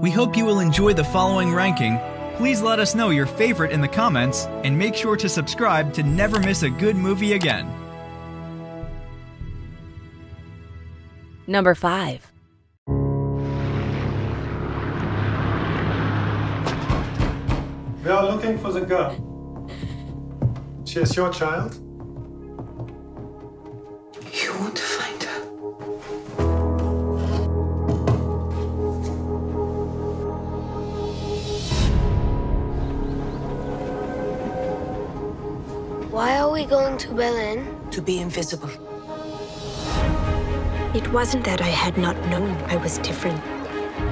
We hope you will enjoy the following ranking. Please let us know your favorite in the comments and make sure to subscribe to never miss a good movie again. Number 5. We are looking for the girl. She is your child? Are we going to Berlin? To be invisible. It wasn't that I had not known I was different.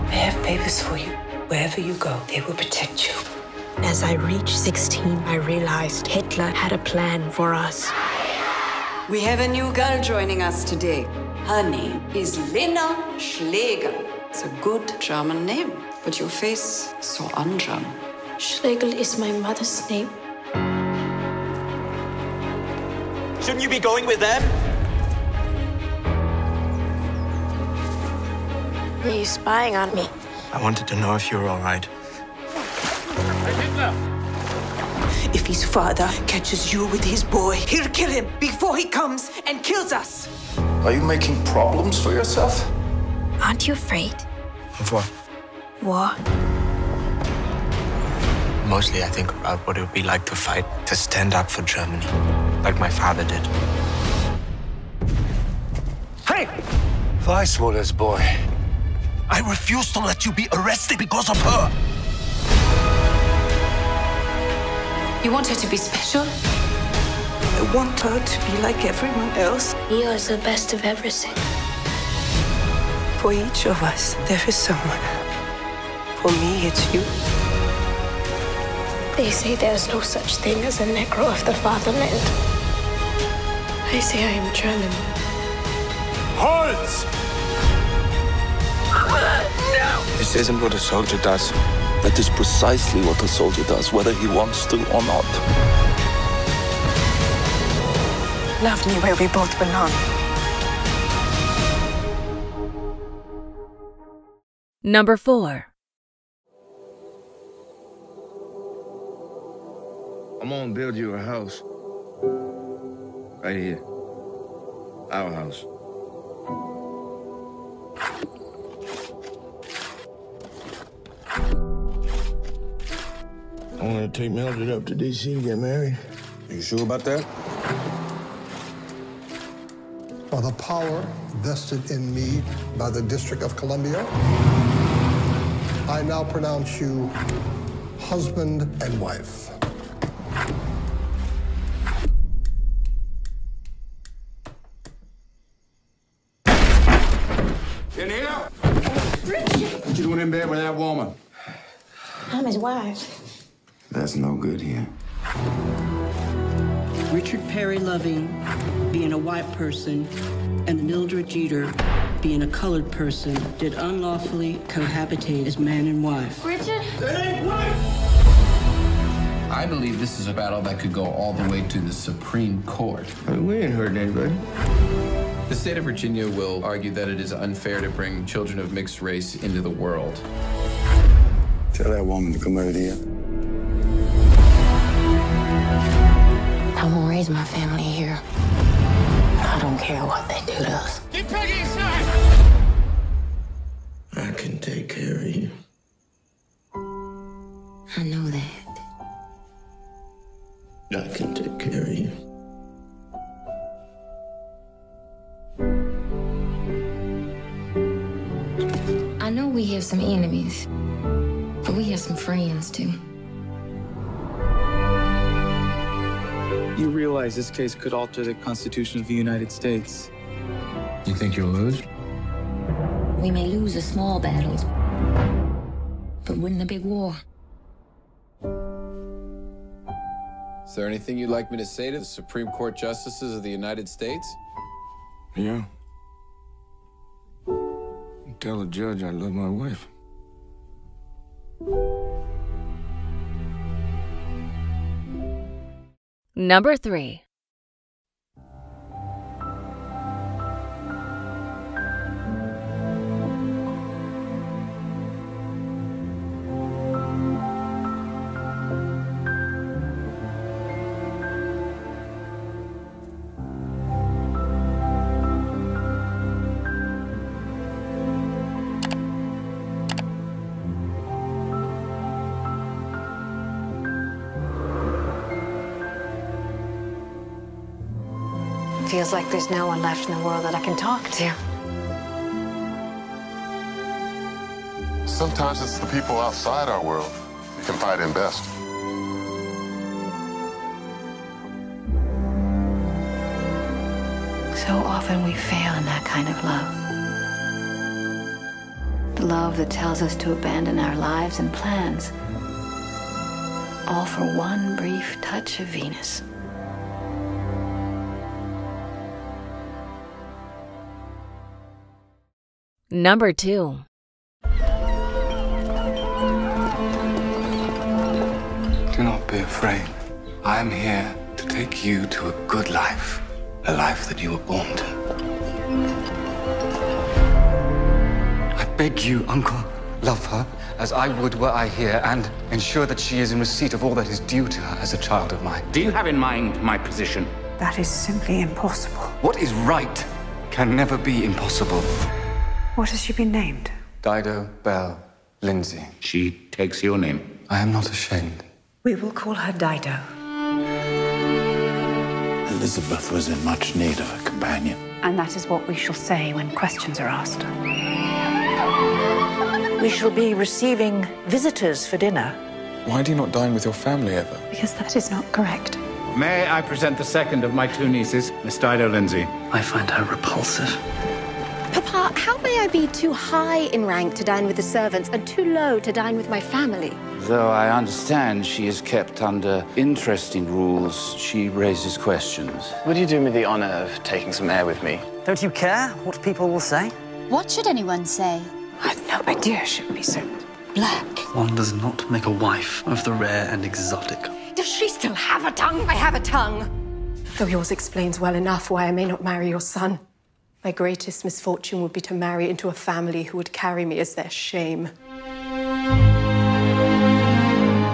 I have papers for you. Wherever you go, they will protect you. As I reached 16, I realized Hitler had a plan for us. We have a new girl joining us today. Her name is Lena Schlegel. It's a good German name, but your face is so un-German. Schlegel is my mother's name. Shouldn't you be going with them? Are you spying on me? I wanted to know if you were all right. If his father catches you with his boy, he'll kill him before he comes and kills us. Are you making problems for yourself? Aren't you afraid? Of what? War? Mostly, I think about what it would be like to fight, to stand up for Germany, like my father did. Hey! Weissmuller's boy. I refuse to let you be arrested because of her. You want her to be special? I want her to be like everyone else. You are the best of everything. For each of us, there is someone. For me, it's you. They say there's no such thing as a Negro of the fatherland. I say I am German. Holz! This isn't what a soldier does. That is precisely what a soldier does, whether he wants to or not. Love me where we both belong. Number 4. I'm gonna build you a house. Right here. Our house. I wanna take Mildred up to DC to get married. You sure about that? By the power vested in me by the District of Columbia, I now pronounce you husband and wife. What you doing in bed with that woman? I'm his wife. That's no good here. Richard Perry Loving being a white person and Mildred Jeter being a colored person did unlawfully cohabitate as man and wife. Richard? I believe this is a battle that could go all the way to the Supreme Court. Hey, we ain't hurting anybody. The state of Virginia will argue that it is unfair to bring children of mixed race into the world. Tell that woman to come over here. I won't raise my family here. I don't care what they do to us. Get Peggy inside! I can take care of you. I know that. I can some enemies, but we have some friends too. You realize this case could alter the Constitution of the United States. You think you'll lose? We may lose the small battles, but win the big war. Is there anything you'd like me to say to the Supreme Court justices of the United States? Yeah. Tell the judge I love my wife. Number 3. Feels like there's no one left in the world that I can talk to. Sometimes it's the people outside our world we confide in best. So often we fail in that kind of love. The love that tells us to abandon our lives and plans, all for one brief touch of Venus. Number 2. Do not be afraid. I am here to take you to a good life, a life that you were born to. I beg you, Uncle, love her as I would were I here, and ensure that she is in receipt of all that is due to her as a child of mine. Do you have in mind my position? That is simply impossible. What is right can never be impossible. What has she been named? Dido Belle Lindsay. She takes your name. I am not ashamed. We will call her Dido. Elizabeth was in much need of a companion. And that is what we shall say when questions are asked. We shall be receiving visitors for dinner. Why do you not dine with your family ever? Because that is not correct. May I present the second of my two nieces, Miss Dido Lindsay? I find her repulsive. Papa, how may I be too high in rank to dine with the servants and too low to dine with my family? Though I understand she is kept under interesting rules, she raises questions. Would you do me the honor of taking some air with me? Don't you care what people will say? What should anyone say? I had no idea she would be so black. One does not make a wife of the rare and exotic. Does she still have a tongue? I have a tongue. Though yours explains well enough why I may not marry your son. My greatest misfortune would be to marry into a family who would carry me as their shame.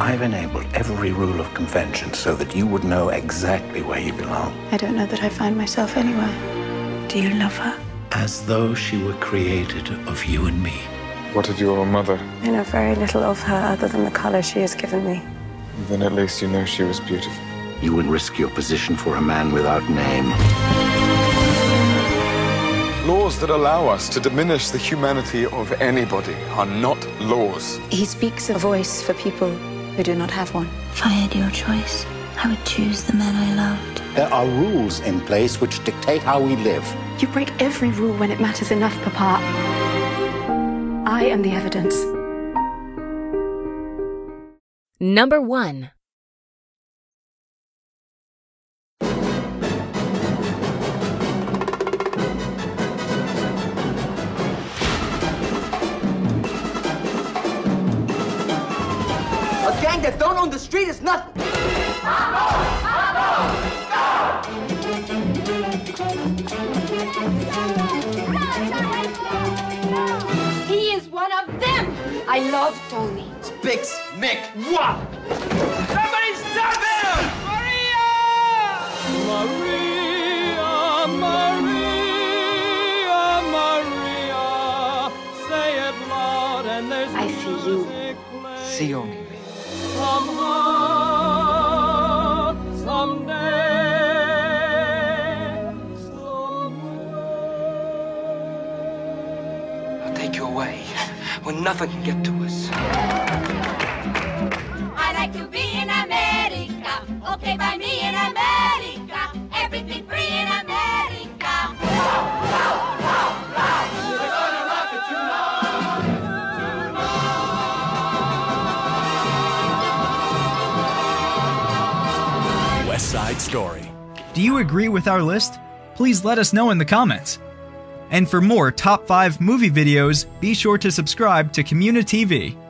I've enabled every rule of convention so that you would know exactly where you belong. I don't know that I find myself anywhere. Do you love her? As though she were created of you and me. What of your mother? I know very little of her other than the color she has given me. Then at least you know she was beautiful. You would risk your position for a man without name. Laws that allow us to diminish the humanity of anybody are not laws. He speaks a voice for people who do not have one. If I had your choice, I would choose the man I loved. There are rules in place which dictate how we live. You break every rule when it matters enough, Papa. I am the evidence. Number 1. A gang that don't own the street is nothing. He is one of them. I love Tony. Bix, Mick, what? Somebody stop him! Maria! Maria, Maria, Maria, say it loud and there's I see you. See only away when nothing can get to us. I like to be in America. Okay, by me in America. Everything free in America. West Side Story. Do you agree with our list? Please let us know in the comments. And for more top 5 movie videos, be sure to subscribe to communiTV.